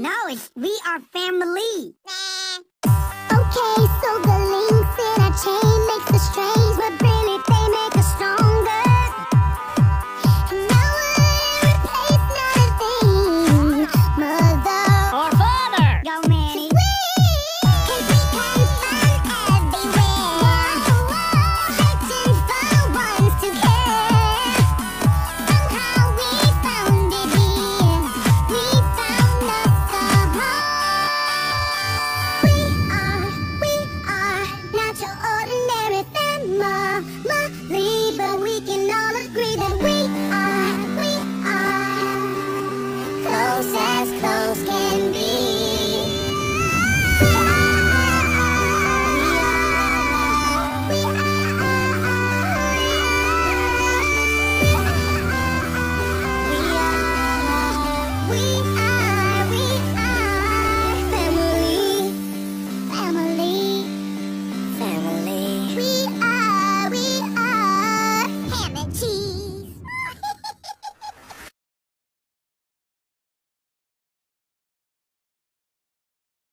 No, it's we are family. Nah. Okay, so the